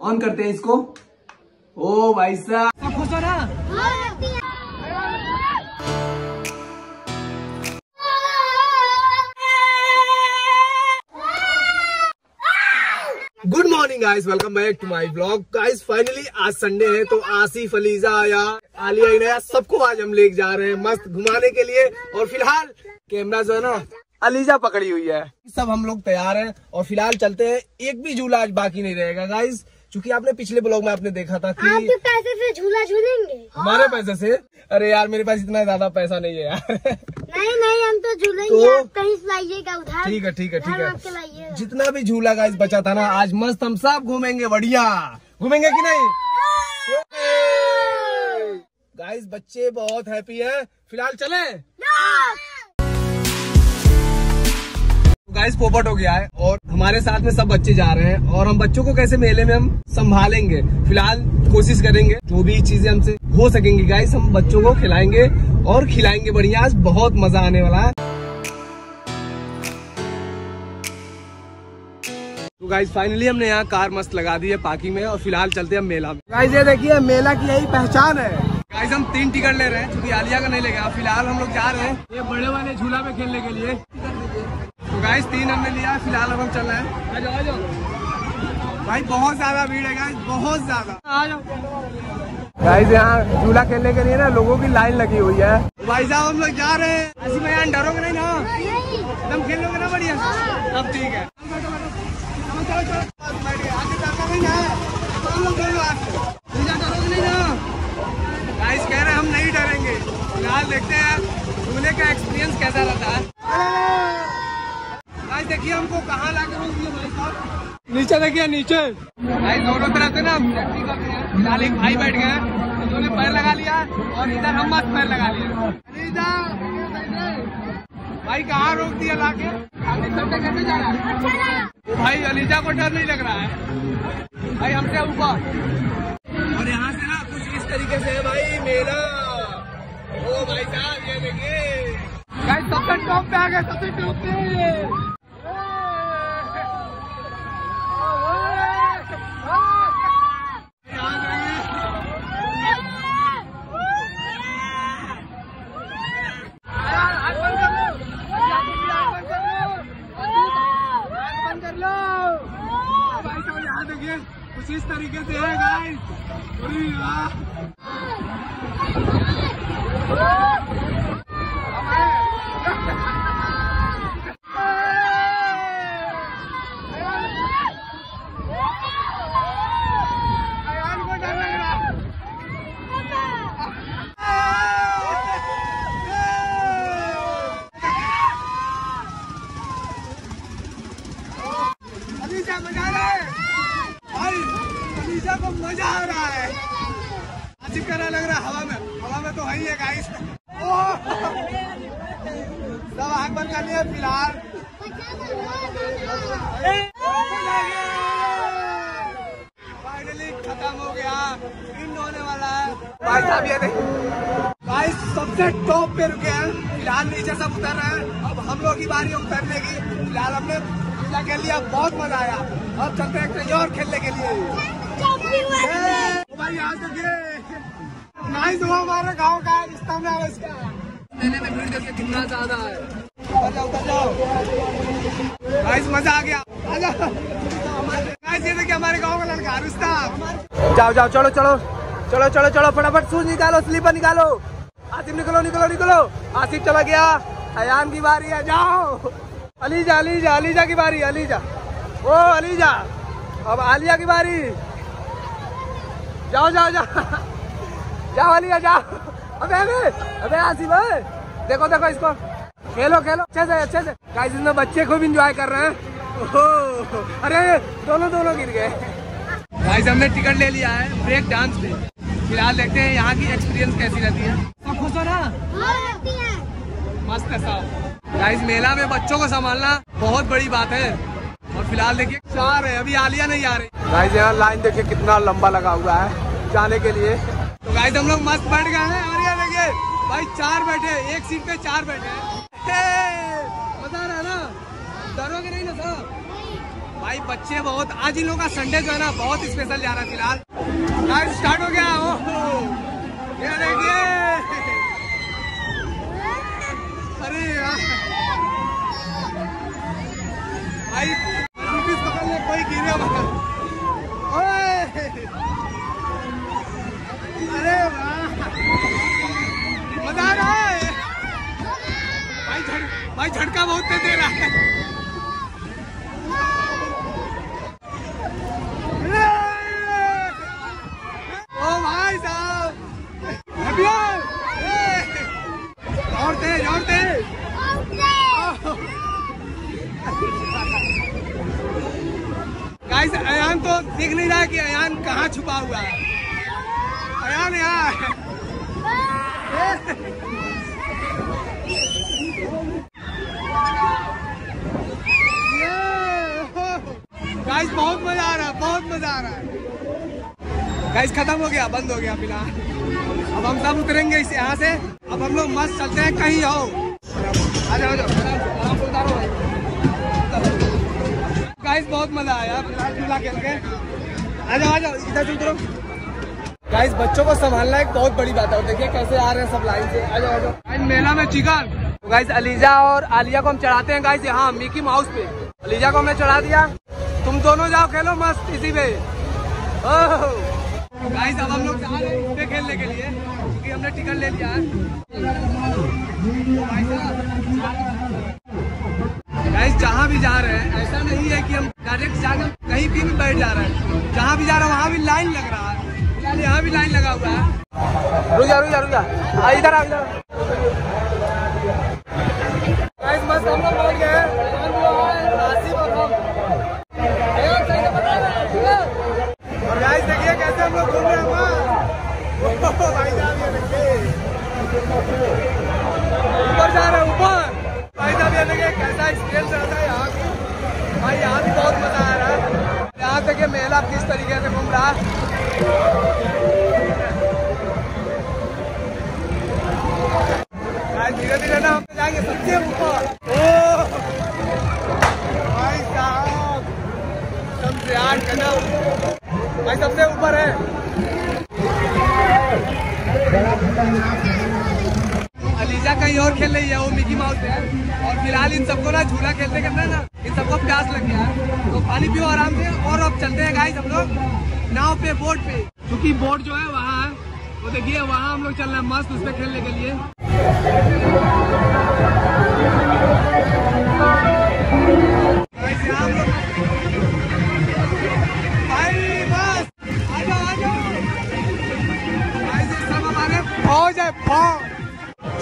On करते हैं इसको। ओ भाई साहब। खुश हो good morning guys welcome back to my blog guys finally आज संडे है तो आसिफ, अलीजा या आलिया सबको आज हम लेके जा रहे हैं मस्त घुमाने के लिए। और फ़िलहाल कैमरा जो है ना अलीजा पकड़ी हुई है। सब हम लोग तैयार हैं और फ़िलहाल चलते हैं। एक भी झूला आज बाकी नहीं रहेगा गाइस क्योंकि आपने पिछले ब्लॉग में आपने देखा था कि आपके पैसे से झूला झूलेंगे। हमारे पैसे से? अरे यार मेरे पास इतना ज़्यादा पैसा नहीं है यार। नहीं नहीं हम तो झूलेंगे। तो- आप कहीं से लाइएगा उधार? ठीक है ठीक है ठीक है। जितना भी झूला गाइस बचा था ना आज मस्त हम सब घूमेंगे बढ़िया। घूमेंगे की नहीं? गाइस बच्चे बहुत हैप्पी हैं। फ़िलहाल चले। गाइस पोपट हो गया है और हमारे साथ में सब बच्चे जा रहे हैं और हम बच्चों को कैसे मेले में हम संभालेंगे फ़िलहाल कोशिश करेंगे जो भी चीज़ें हमसे हो सकेंगी गाइस हम बच्चों को खिलाएँगे और खिलाएँगे बढ़िया आज बहुत मज़ा आने वाला है। तो गाइस फाइनली हमने यहाँ कार मस्त लगा दी है पार्किंग में और फ़िलहाल चलते हैं मेला में। गाइस ये देखिए मेला की यही पहचान है। गाइस हम तीन टिकट ले रहे हैं क्योंकि आलिया का नहीं लेगा फ़िलहाल हम लोग जा रहे हैं। ये बड़े वाले झूला में खेलने के लिए। तो गाइस तीन हमने लिया है फ़िलहाल अब हम चल रहे हैं। आ जाओ भाई बहुत ज़्यादा भीड़ है गाइस बहुत ज़्यादा। गाइस यहाँ झूला खेलने के लिए ना लोगों की लाइन लगी हुई है। भाई साहब हम लोग जा रहे हैं। ऐसी में यहाँ डरोगे नहीं ना? तुम खेलोगे ना बढ़िया। सब ठीक है चलो, चलो, चलो। बैठ गए। आगे डरना नहीं ना हम लोग डरो आज। तुम जा डरोगे नहीं ना गाइस कह रहे हैं हम नहीं डरेंगे फ़िलहाल देखते हैं झूले का एक्सपीरियंस कैसा रहता है गाइस देखिए हमको कहाँ ला कर रोक दिया भाई साहब नीचे देखिए नीचे। भाई दोनों तरफ़ से ना हैं फ़िलहाल एक भाई बैठ गए उन्होंने पैर लगा लिया और इधर हम मत पैर लगा लिया अलीजा, भाई कहाँ रोक दिया लाके? जा रहा है। भाई अलीजा को डर नहीं लग रहा है। भाई हमसे ऊपर। और यहाँ से ना कुछ इस तरीके से है भाई मेला। ओ भाई साहब ये देखिए। भाई सबसे टॉप पे आ गए सबसे टॉप पे। कुछ इस तरीके से है गाइस अरे वाह अयान को डर लग रहा है। अलीजा मज़ा आ रहा है भाई अलीजा को मज़ा आ रहा है अच्छी तरह लग रहा है हवा में हवा में तो है ही है गाइस सब आग बंद कर लिया फ़िलहाल फाइनली खत्म हो गया इंड होने वाला है भाई साहब ये नहीं। भाई सबसे टॉप पे रुके हैं। फ़िलहाल नीचे सब उतर रहे हैं। अब हम लोग की बारी है उतरने की। फ़िलहाल हमने झूला खेल लिया बहुत मज़ा आया। अब चलते हैं कहीं और खेलने के लिए। भाई यहाँ देखिए नाइस हुआ हमारे गाँव का रिश्ता में। इसका मेले में भीड़ देखिए कितना ज़्यादा है। उतर जाओ उतर जाओ। गाइस मज़ा आ गया। आ ये देखिए हमारे गाँव का लड़का रुस्ता जाओ जाओ चलो चलो। चलो चलो चलो, फटाफट शूज़ निकालो, स्लीपर निकालो। आसिफ, निकलो निकलो निकलो। आसिफ चला गया। अयान की बारी है, जाओ। अलीजा अलीजा अलीजा की बारी, अलीजा। ओ, अलीजा, अब आलिया की बारी। जाओ जाओ जाओ। जाओ अलिया जाओ। अबे अबे अबे, आसिफ देखो देखो इसको। खेलो खेलो। अच्छे से अच्छे से। गाइस इसमें बच्चे खूब इंजॉय कर रहे हैं। अरे, दोनों दोनों गिर गए। गाइस हमने टिकट ले लिया है। ब्रेक डांस पे। फ़िलहाल देखते हैं यहाँ की एक्सपीरियंस कैसी रहती है। सब खुश हो ना? मस्त है साहब गाइस मेला में बच्चों को संभालना बहुत बड़ी बात है। और फ़िलहाल देखिए चार है। अभी आलिया नहीं आ रही। गाइस यहाँ लाइन देखिए कितना लंबा लगा हुआ है जाने के लिए। तो गाइस हम लोग मस्त बैठ गए हैं। आलिया ये देखिए भाई चार बैठे एक सीट पे चार बैठे हैं। हे, मज़ा आ रहा ना? डरोगे नहीं ना सब? भाई बच्चे बहुत आज इन लोगों का संडे जो है ना बहुत स्पेशल जा रहा है फ़िलहाल। आज स्टार्ट हो गया ओहो ये देखिए। अरे यार। भाई, रुपीस पकड़ने कोई गिरे अरे मज़ा रहा। है भाई झट भाई झटका बहुत दे रहा है ओ भाई साहब अभियान और तेज और तेज गाइस तो दिख नहीं रहा कि अयान कहाँ छुपा हुआ है। अयान यहाँ गाइस बहुत मज़ा आ रहा है, बहुत मज़ा आ रहा है। गाइस खत्म हो गया, बंद हो गया फ़िलहाल। अब हम सब उतरेंगे इस यहाँ से। अब हम लोग मस्त चलते हैं, कहीं आओ आ जाओ गाइस बहुत मज़ा आया। झूला खेल के आ जाओ आ जाओ इधर से उतरो। गाइस बच्चों को संभालना एक बहुत बड़ी बात है देखिए कैसे आ रहे हैं सब लाइन से। आ जाओ आ जाओ। मेला में चिकन। तो गाइस अलीजा और आलिया को हम चढ़ाते हैं गाइस यहाँ मिकी माउस पे। अलीजा को हमने चढ़ा दिया। तुम दोनों जाओ खेलो मस्त इसी पे। गाइस अब हम लोग जा रहे हैं खेलने के लिए क्योंकि हमने टिकट ले लिया। है भाई साहब, गाइस जहाँ भी जा रहे हैं ऐसा नहीं है कि हम डायरेक्ट जाकर कहीं भी, बैठ जा रहे हैं। जहाँ भी जा रहे हैं वहाँ भी लाइन लग रहा है। फ़िलहाल यहाँ भी लाइन लगा हुआ है। रुक जा रुक जा रुक जा। इधर आ इधर देखिए कैसे हम लोग घूम रहे ऊपर जा रहे हैं ऊपर। भाई साहब ये कैसा एक्सपीरियंस देखिए मेला किस तरीके से घूम रहा है धीरे धीरे ना हम तो जाएँगे सबसे ऊपर। भाई साहब सबसे आठ कदम भाई, सबसे ऊपर है। कहीं और खेल रही है वो मिकी माउस है और फ़िलहाल इन सबको ना झूला खेलते करना है ना इन सबको प्यास लग गया। है तो पानी पियो आराम से और अब चलते हैं गाइस हम लोग नाव पे बोट पे। क्योंकि बोट जो है वहाँ है। वो देखिए वहाँ हम लोग चल रहे हैं मस्त उस पर खेलने के लिए। है फौज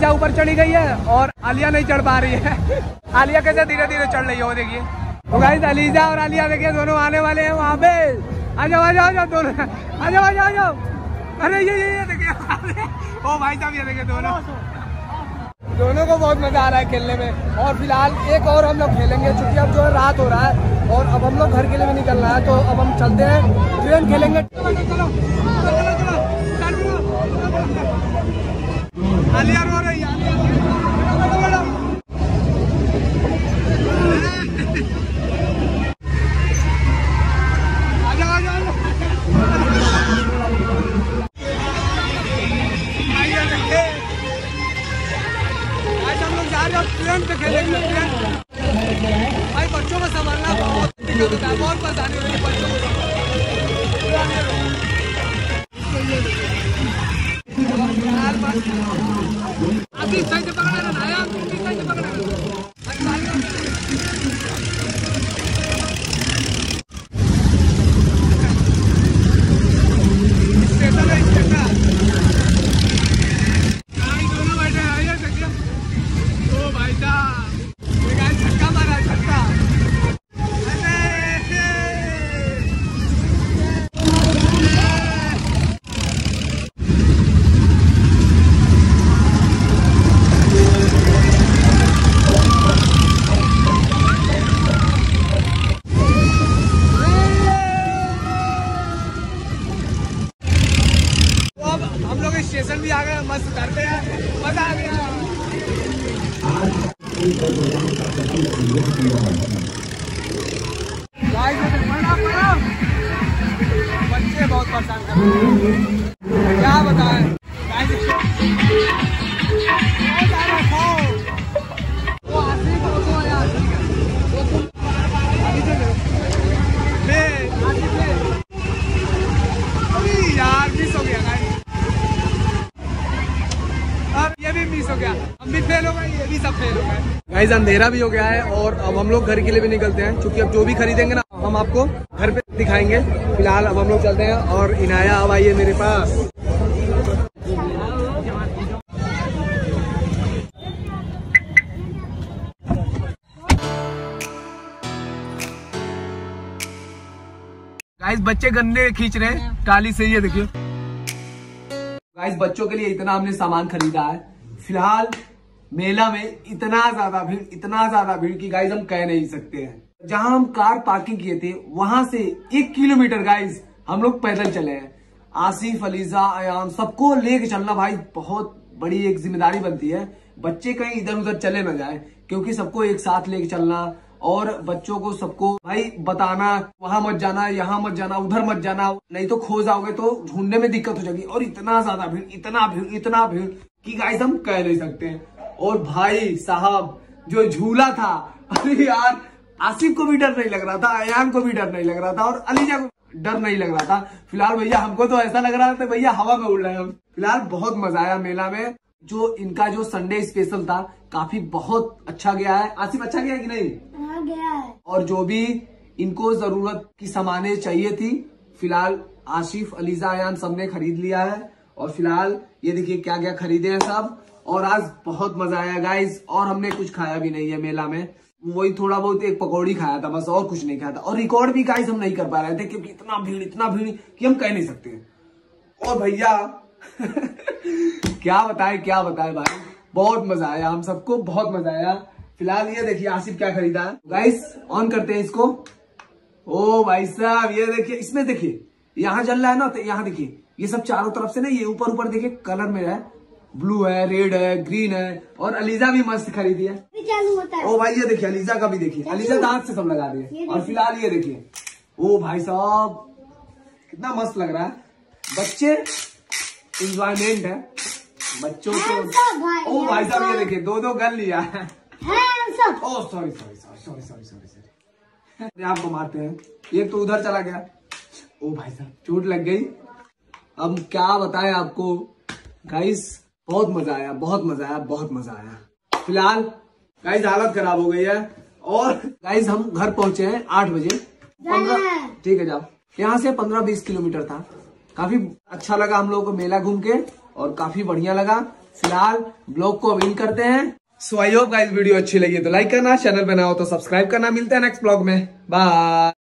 गाइस ऊपर चढ़ी गई है और आलिया नहीं चढ़ पा रही है। आलिया कैसे धीरे धीरे चढ़ रही है, वो देखिए। तो गाइस अलीजा और आलिया देखिए, दोनों आने वाले हैं वहाँ पे। आ जाओ आ जाओ दोनों। आ जाओ आ जाओ आ जाओ अरे ये ये ये देखिए ओ भाई साहब, ये देखिए दोनों। दोनों को बहुत मज़ा आ रहा है खेलने में। और फ़िलहाल एक और हम लोग खेलेंगे क्योंकि अब जो है रात हो रहा है और अब हम लोग घर के लिए भी निकलना है तो अब हम चलते हैं। ट्रेन खेलेंगे चलो चलो चलो चलो start करो। आलिया रो रही आलिया गाइस, अंधेरा भी हो गया है और अब हम लोग घर के लिए भी निकलते हैं, क्योंकि अब जो भी खरीदेंगे ना, हम आपको घर पे दिखाएँगे। फ़िलहाल अब हम लोग चलते हैं और इनाया अब आइए मेरे पास। गाइस बच्चे गन्ने खींच रहे हैं, टाली से ये देखिए गाइस, बच्चों के लिए इतना हमने सामान खरीदा है। फ़िलहाल, मेला में इतना ज़्यादा भीड़, इतना ज़्यादा भीड़ की गाइस, हम कह नहीं सकते हैं। जहाँ हम कार पार्किंग किए थे, वहाँ से एक किलोमीटर, गाइस, हम लोग पैदल चले हैं। आसिफ, अलीजा अयान सबको लेके चलना भाई, बहुत बड़ी एक ज़िम्मेदारी बनती है। बच्चे कहीं इधर उधर चले ना जाए, क्योंकि सबको एक साथ लेके चलना और बच्चों को सबको, भाई, बताना, वहाँ मत जाना, यहाँ मत जाना, उधर मत जाना, नहीं तो खो जाओगे तो ढूँढने में दिक्कत हो जाएगी। और इतना ज़्यादा भीड़, इतना भीड़ इतना भीड़ कि गाइस हम कह नहीं सकते। और भाई साहब, जो झूला था, अरे यार, आसिफ को भी डर नहीं लग रहा था अयान को भी डर नहीं लग रहा था, और अलीजा को डर नहीं लग रहा था। फ़िलहाल भैया, हमको तो ऐसा लग रहा था, भैया, हवा में उड़ रहे हैं फ़िलहाल बहुत मज़ा आया मेला में। जो इनका जो संडे स्पेशल था काफ़ी बहुत अच्छा गया है। आसिफ अच्छा गया है कि नहीं? आ गया है। और जो भी इनको ज़रूरत की सामानें चाहिए थी फ़िलहाल आसिफ अलीजा अयान सबने खरीद लिया है। और फ़िलहाल ये देखिए क्या क्या खरीदे हैं सब। और आज बहुत मज़ा आया गाइस और हमने कुछ खाया भी नहीं है मेला में। वही थोड़ा बहुत एक पकौड़ी खाया था बस और कुछ नहीं खाया था। और रिकॉर्ड भी गाइस हम नहीं कर पा रहे थे क्योंकि इतना भीड़ इतना भीड़ कि हम कह नहीं सकते। और भैया क्या बताए क्या बताए भाई? बहुत मज़ा आया हम सबको बहुत मज़ा आया। फ़िलहाल ये देखिए आसिफ क्या खरीदा। गाइस ऑन करते हैं इसको। ओ भाई साहब ये देखिए इसमें देखिए यहाँ जल रहा है ना तो यहाँ देखिए ये सब चारों तरफ़ से ना ये ऊपर ऊपर देखिए कलर में है। ब्लू है रेड है ग्रीन है और अलीजा भी मस्त खरीदी है। है। ओ भाई ये देखिए अलीजा का भी देखिए। अलीजा दांत से सब लगा दिए। और फ़िलहाल ये देखिए। ओ भाई साहब कितना मस्त लग रहा है। बच्चे इंजॉयमेंट है। बच्चों को ओ भाई साहब ये देखिए दो दो गन लिया है। ओ sorry sorry sorry sorry sorry sorry sorry आपको मारते हैं। एक तो उधर चला गया। ओ भाई साहब चोट लग गई। अब क्या बताएँ आपको? गाइस बहुत मज़ा आया बहुत मज़ा आया बहुत मज़ा आया। फ़िलहाल गाइस हालत खराब हो गई है। और गाइस हम घर पहुँचे हैं आठ बजे। पंद्रह ठीक है जाओ। यहाँ से पंद्रह बीस किलोमीटर था। काफ़ी अच्छा लगा हम लोगों को मेला घूम के, और काफ़ी बढ़िया लगा। फ़िलहाल, ब्लॉग को अभी करते हैं। So I hope guys video अच्छी लगी तो लाइक करना, चैनल बनाओ तो सब्सक्राइब करना, मिलते हैं नेक्स्ट ब्लॉग में। बाय